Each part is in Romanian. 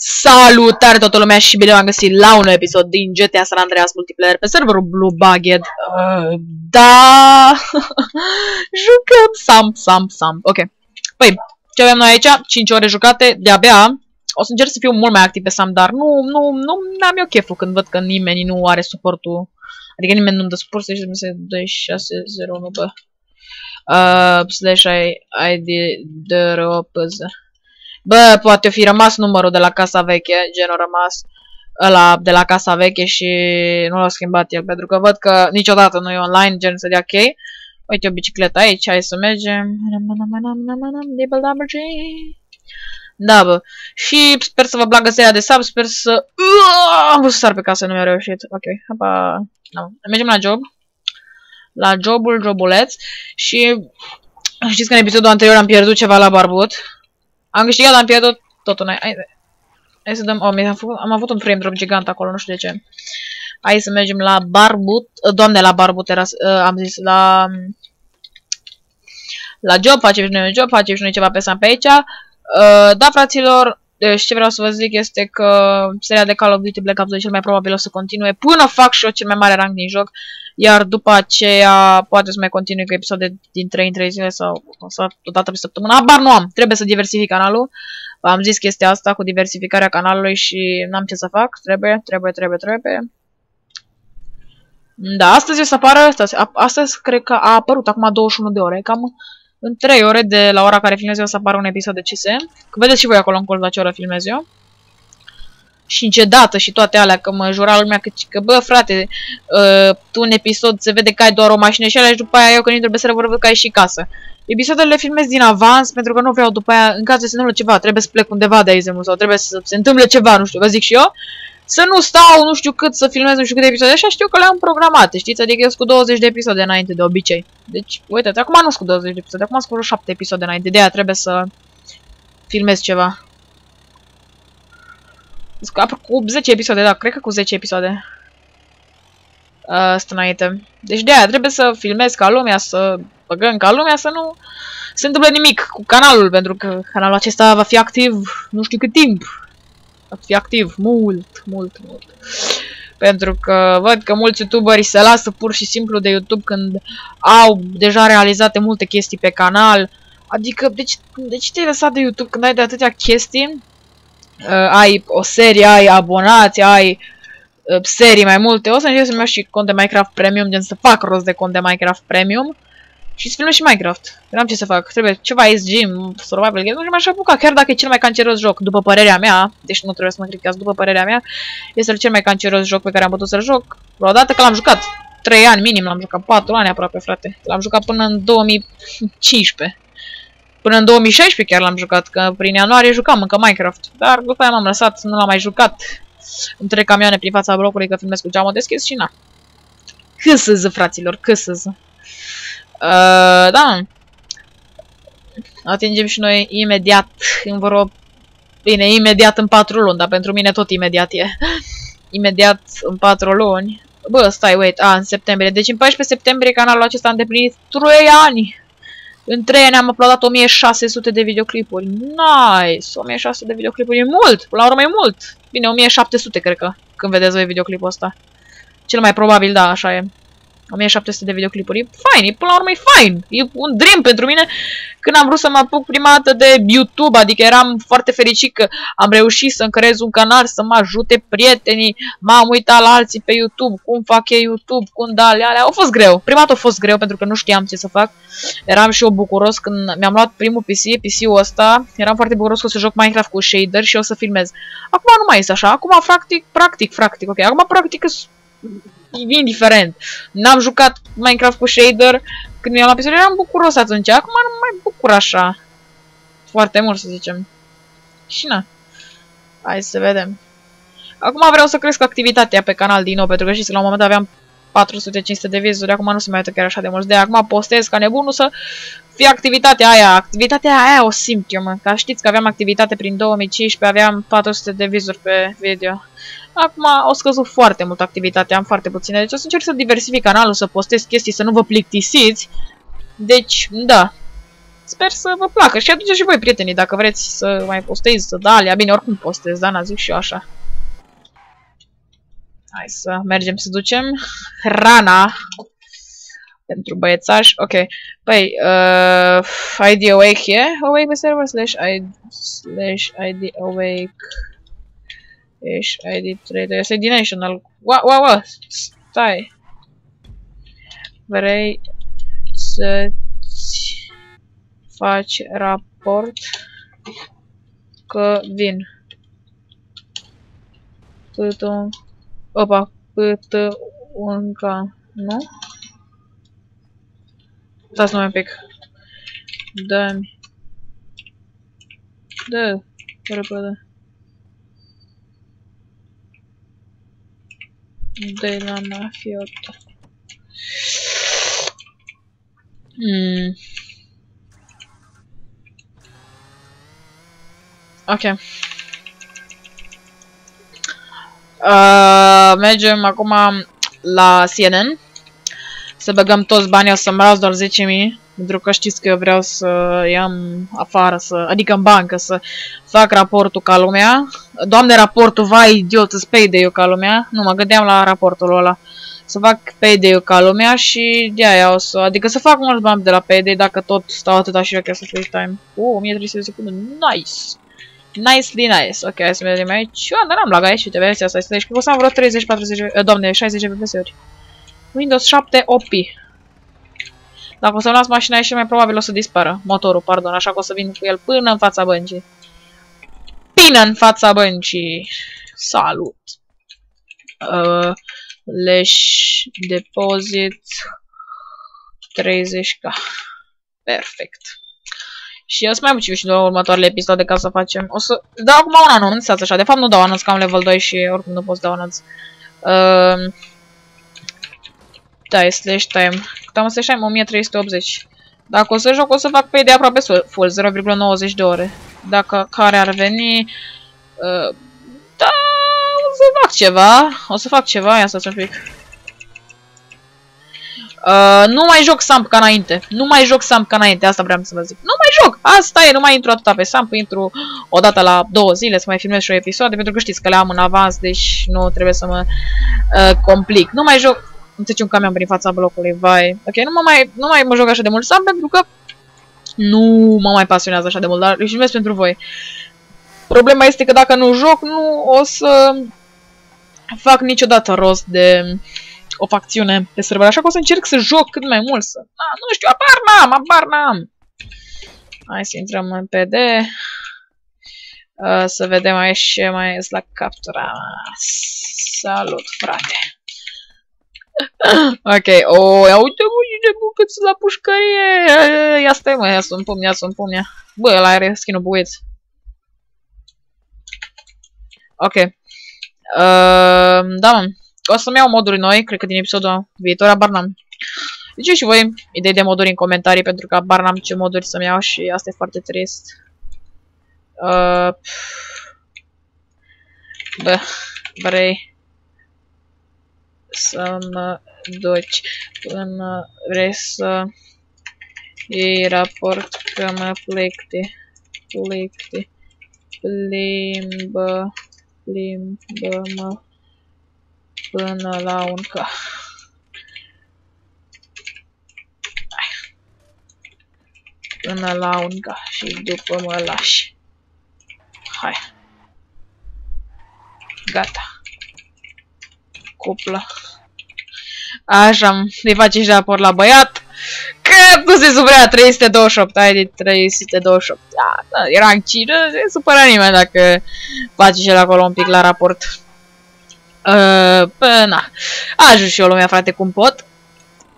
Salutare toată lumea și bine v-am găsit la un nou episod din GTA San Andreas Multiplayer pe serverul Blue Bugged. Uh, da! Jucăm Sam, Sam, Sam. Ok. Păi, ce avem noi aici? 5 ore jucate, de-abia. O să încerc să fiu mult mai activ pe Sam, dar nu, nu, nu am eu cheful când văd că nimeni nu are suportul. Adică nimeni nu-mi dă suport, să se 2601, bă. Uh, slash ID de răpăză. Bă, poate fi rămas numărul de la casa veche, gen rămas ăla de la casa veche și nu l-a schimbat el, pentru că văd că niciodată nu e online, gen să dea ok. Uite o bicicletă aici, hai să mergem. Da, bă. Și sper să vă plagă seria de sub, sper să... Am vrut să sar pe casă, nu mi-a reușit. Ok, hapa... No. Mergem la job. La jobul, jobuleț. Și... Știți că în episodul anterior am pierdut ceva la barbut. Am câștigat, am pierdut totul. Hai, hai să dăm... Oh, am, făcut, am avut un frame drop gigant acolo, nu știu de ce. Hai să mergem la Barbut. Doamne, la Barbut era... Uh, am zis, la... La job, facem și noi un job, facem și noi ceva pe Sam pe aici. Uh, da, fraților, deci ce vreau să vă zic este că seria de Call of Duty Black Ops 2 cel mai probabil o să continue până fac și eu cel mai mare rank din joc. Iar după aceea poate să mai continui cu episoade din 3 în 3 zile sau o să o dată pe săptămână. Habar nu am, trebuie să diversific canalul. Am zis chestia asta cu diversificarea canalului și n-am ce să fac. Trebuie, trebuie, trebuie, trebuie. Da, astăzi o să apară, astăzi, astăzi cred că a apărut acum 21 de ore, cam în 3 ore de la ora care filmez eu o să apară un episod de CS. Că vedeți și voi acolo în colț la ce oră filmez eu. Și în ce dată și toate alea, că mă jura lumea că, că bă frate, uh, tu un episod se vede că ai doar o mașină și alea și după aia eu că nu trebuie să văd că ai și casă. Episoadele le filmez din avans pentru că nu vreau după aia, în caz de se întâmplă ceva, trebuie să plec undeva de exemplu sau trebuie să se întâmple ceva, nu știu, vă zic și eu. Să nu stau nu știu cât să filmez nu știu câte episoade, așa știu că le-am programate, știți? Adică eu sunt cu 20 de episoade înainte de obicei. Deci, uite, acum nu sunt cu 20 de episoade, acum sunt cu 7 episoade înainte, de aia trebuie să filmez ceva. Cu 10 episoade, da, cred că cu 10 episoade. Asta înainte. Deci de aia trebuie să filmez ca lumea, să băgăm ca lumea, să nu se întâmple nimic cu canalul, pentru că canalul acesta va fi activ nu știu cât timp. Va fi activ mult, mult, mult. Pentru că văd că mulți youtuberi se lasă pur și simplu de YouTube când au deja realizate multe chestii pe canal. Adică, deci, de ce te-ai lăsat de YouTube când ai de atâtea chestii? Uh, ai o serie, ai abonați, ai uh, serii mai multe. O să încerc să-mi iau și cont de Minecraft Premium, gen să fac rost de cont de Minecraft Premium. Și să filmez și Minecraft. Nu am ce să fac. Trebuie ceva SG, survival game. Nu știu, m-aș apuca. Chiar dacă e cel mai canceros joc, după părerea mea, deci nu trebuie să mă criticați, după părerea mea, este cel mai canceros joc pe care am putut să-l joc. Vreodată că l-am jucat. 3 ani minim l-am jucat, 4 ani aproape, frate. L-am jucat până în 2015. Până în 2016 chiar l-am jucat, că prin ianuarie jucam încă Minecraft. Dar după aia m-am lăsat, nu l-am mai jucat. Îmi trec camioane prin fața blocului că filmez cu geamul deschis și na. Câsăză, fraților, câsăză. Uh, da. Atingem și noi imediat în vreo... Bine, imediat în 4 luni, dar pentru mine tot imediat e. imediat în 4 luni. Bă, stai, wait, a, în septembrie. Deci în 14 septembrie canalul acesta a îndeplinit 3 ani. În 3 ani am uploadat 1600 de videoclipuri. Nice! 1600 de videoclipuri e mult! La urmă e mult! Bine, 1700 cred că, când vedeți voi videoclipul ăsta. Cel mai probabil, da, așa e. 1700 de videoclipuri. E fain, e, până la urmă e fain. E un dream pentru mine când am vrut să mă apuc prima dată de YouTube, adică eram foarte fericit că am reușit să-mi creez un canal, să mă ajute prietenii, m-am uitat la alții pe YouTube, cum fac ei YouTube, cum da, alea, alea. A fost greu. Prima dată a fost greu pentru că nu știam ce să fac. Eram și eu bucuros când mi-am luat primul PC, PC-ul ăsta, eram foarte bucuros că o să joc Minecraft cu shader și o să filmez. Acum nu mai este așa, acum practic, practic, practic, ok, acum practic indiferent. N-am jucat Minecraft cu shader când mi-am luat eram bucuros atunci. Acum nu mai bucur așa. Foarte mult, să zicem. Și na. Hai să vedem. Acum vreau să cresc activitatea pe canal din nou, pentru că știți că la un moment aveam 400-500 de vizuri, acum nu se mai uită chiar așa de mulți. De acum postez ca nebunul să fie activitatea aia. Activitatea aia o simt eu, mă. Ca știți că aveam activitate prin 2015, aveam 400 de vizuri pe video. Acum au scăzut foarte mult activitatea, am foarte puține, deci o să încerc să diversific canalul, să postez chestii, să nu vă plictisiți. Deci, da. Sper să vă placă și aduceți și voi prietenii dacă vreți să mai postez, să da alea. Bine, oricum postez, da, zic și eu așa. Hai să mergem să ducem hrana pentru băiețași. Ok. Păi, uh, ID awake e? Awake pe server slash ID slash ID awake slash ID trader. Este dinational. Wow, wow, wow. Stai. Vrei să-ți faci raport că vin. Pâtă, opa, pâtă un ca, nu? Stați numai un pic. Dă-mi. Dă, repede. De la mafiota. Hmm. Ok. Uh, mergem acum la CNN. Să băgăm toți banii, o să-mi ras doar 10.000. Pentru că știți că eu vreau să iau afară, să, adică în bancă, să fac raportul ca lumea. Doamne, raportul, vai, idiot, îți de eu ca lumea. Nu, mă gândeam la raportul ăla. Să fac payday ca lumea și de aia o să... Adică să fac mulți bani de la payday dacă tot stau atâta și chiar să FaceTime. Uh, 1300 de secunde, nice! Nicely nice. Ok, hai să vedem aici. Eu, dar n-am lag aici, uite, vezi asta. Deci, că o să am vreo 30, 40, uh, doamne, 60 FPS-uri. Windows 7 OP. Dacă o să-mi las mașina aici, mai probabil o să dispară. Motorul, pardon, așa că o să vin cu el până în fața băncii. Până în fața băncii. Salut. Uh, leș depozit 30k. Perfect. Și o să mai apucim și două următoarele episoade ca să facem. O să dau acum un anunț, așa. De fapt nu dau anunț că am level 2 și oricum nu pot să dau anunț. Uh, da, slash time. Cât am slash time? 1380. Dacă o să joc, o să fac pe de aproape full, 0,90 de ore. Dacă care ar veni... Uh, da, o să fac ceva. O să fac ceva, ia să un pic. Uh, nu mai joc Samp ca înainte. Nu mai joc Samp ca înainte, asta vreau să vă zic. Nu mai joc! Asta e, nu mai intru atâta pe Samp, intru o dată la două zile să mai filmez și o episoade, pentru că știți că le am în avans, deci nu trebuie să mă uh, complic. Nu mai joc îmi trece un camion prin fața blocului, vai. Ok, nu mă mai, nu mai mă joc așa de mult Sam pentru că nu mă mai pasionează așa de mult, dar își filmez pentru voi. Problema este că dacă nu joc, nu o să fac niciodată rost de o facțiune pe server, așa că o să încerc să joc cât mai mult, să... A, nu știu, apar n-am, apar n-am. Hai să intrăm în PD. Uh, să vedem aici ce mai este la captura. Salut, frate ok, o, oh, ia uite mă, de bucăți la pușcărie. Ia stai mă, ia să-mi pumn, ia să-mi pumn, ia. Bă, ăla are skin-ul buieț. Ok. Uh, da, mă. O să-mi iau moduri noi, cred că din episodul viitor, abar n-am. Deci și voi idei de moduri în comentarii, pentru că abar n-am ce moduri să-mi iau și asta e foarte trist. Uh, bă, vrei să mă duci până vrei să iei raport că mă plecte, plecte, plimbă, plimbă-mă până la un ca. Până la un ca și după mă lași. Hai. Gata cuplă. Așa, îi face și raport la băiat. Că nu se supărea 328, ai de 328. Da, da, era în cină, se supăra nimeni dacă face și el acolo un pic la raport. Uh, pă, na. Ajung și eu lumea, frate, cum pot.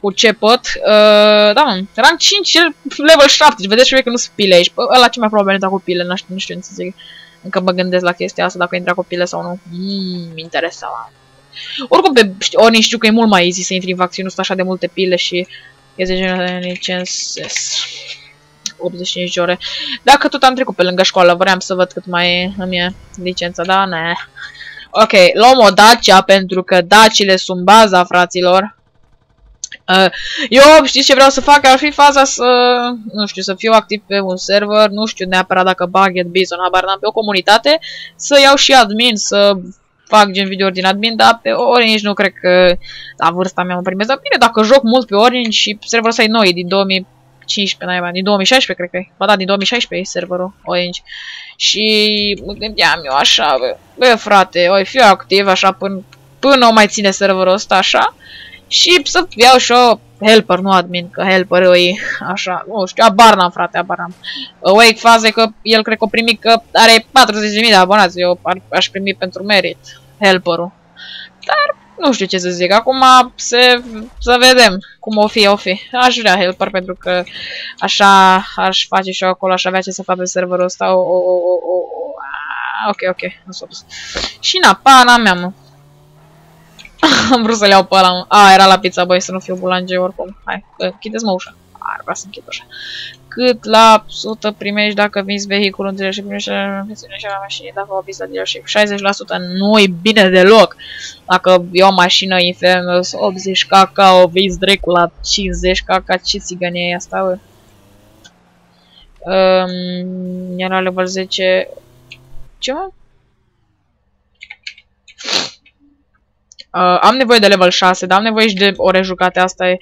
Cu ce pot. Uh, da, mă, rang 5, level 7. Deci vedeți și că nu sunt pile aici. Bă, ăla ce mai probabil intra cu pile, nu știu, nu știu ce să zic. Încă mă gândesc la chestia asta, dacă intra cu pile sau nu. Mmm, interesa. Oricum, pe Oni știu că e mult mai easy să intri în facțiune, nu așa de multe pile și e de genul licenses. 85 de ore. Dacă tot am trecut pe lângă școală, vreau să văd cât mai îmi e licența, da? Ne. Ok, luăm o Dacia pentru că Dacile sunt baza, fraților. Uh, eu știți ce vreau să fac? Ar fi faza să, nu știu, să fiu activ pe un server, nu știu neapărat dacă Buget, Bison, habar n-am, pe o comunitate, să iau și admin, să fac gen video din admin, dar pe Orange nu cred că la vârsta mea mă primesc. Dar bine, dacă joc mult pe Orange și serverul ăsta e noi, din 2015, naiba, din 2016 cred că e. Ba da, din 2016 e serverul Orange. Și mă gândeam eu așa, bă, bă frate, oi fiu activ așa până, până o mai ține serverul ăsta așa. Și să iau și o helper, nu admin, că helper e așa, nu știu, abar n-am, frate, abar n-am. Wake faze că el cred că o primi că are 40.000 de abonați, eu aș primi pentru merit helperul. Dar nu știu ce să zic, acum se, să vedem cum o fi, o fi. Aș vrea helper pentru că așa aș face și eu acolo, aș avea ce să fac pe serverul ăsta, o, o, o, o, o, ok, ok, nu s-a Și na, pana mea, mă. Am vrut să-l iau pe ăla. A, era la pizza, băi, să nu fiu bulange oricum. Hai, închideți-mă ușa. Ar vrea să închid ușa. Cât la 100 primești dacă vinzi vehiculul în dealership, primești și la mașină dacă o vinzi la dealership. 60% nu e bine deloc. Dacă e o mașină infernus 80 caca, o vinzi drecul la 50 caca, ce țigănie e asta, bă? Um, era level 10... Ce mă? Uh, am nevoie de level 6, dar am nevoie și de ore jucate, asta e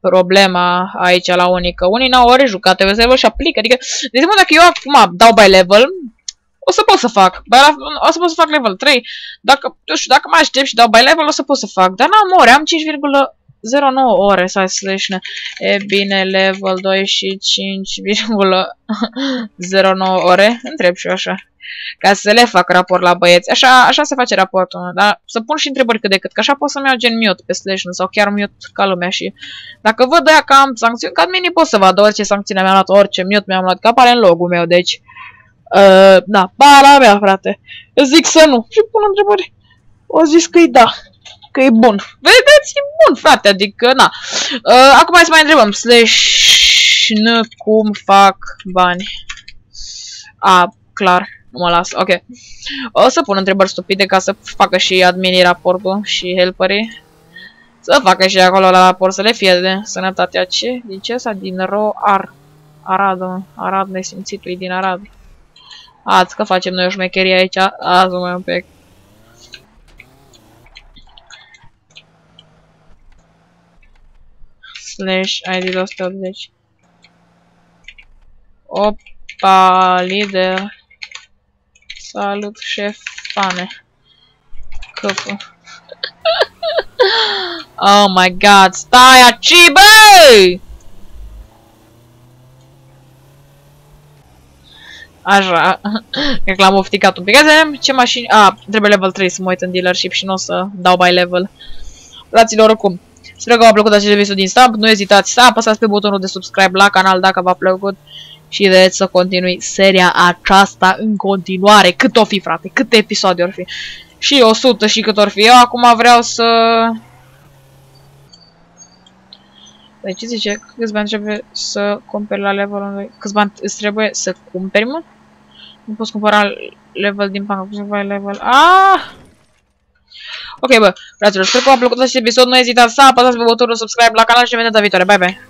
problema aici la unii, că unii n-au ore jucate, pe level și aplică, adică, de exemplu, dacă eu acum dau by level, o să pot să fac, o să pot să fac level 3, dacă, nu știu, dacă mă aștept și dau by level, o să pot să fac, dar n-am ore, am 5,09 ore să slash -ne. E bine, level 2 și 5,09 ore, întreb și eu așa ca să le fac raport la băieți. Așa, așa se face raportul, dar să pun și întrebări cât de cât, că așa pot să-mi iau gen mute pe slash sau chiar mute ca lumea și dacă văd aia că am sancțiuni, ca mini pot să vadă orice sancțiune mi-am luat, orice mute mi-am luat, că apare în logul meu, deci uh, da, para mea, frate. Eu zic să nu și pun întrebări. O zis că-i da că e bun. Vedeți, e bun, frate, adică, na. Uh, acum hai să mai întrebăm. Slash n cum fac bani. A, clar mă las, ok. O să pun întrebări stupide ca să facă și adminii raportul și helperii. Să facă și acolo la raport să le fie de sănătatea ce? Din ce asta? Din ro ar. Arad, mă. Arad nesimțitul, e din Arad. Azi că facem noi o șmecherie aici. Azi mai un pic. Slash ID 280. Opa, lider. Salut, șefane. Căpă. oh my god, stai aici, băi! Așa, cred că l-am ofticat un pic. ce mașini... A, ah, trebuie level 3 să mă uit în dealership și nu o să dau by level. Fraților, oricum. Sper că v-a plăcut acest video din Stamp. Nu ezitați să apăsați pe butonul de subscribe la canal dacă v-a plăcut și de să continui seria aceasta în continuare. Cât o fi, frate? Câte episoade or fi? Și 100 și cât or fi. Eu acum vreau să... Păi ce zice? Câți bani trebuie să cumperi la levelul 2? Câți bani îți trebuie să cumperi, mă? Nu poți cumpăra level din bancă, poți cumpăra level... Ah! Ok, bă, fraților, sper că v-a plăcut acest episod, nu ezitați să apăsați pe butonul subscribe la canal și ne vedem data viitoare. Bye, bye!